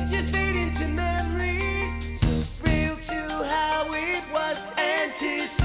pictures fade into memories, so real to how it was anticipated.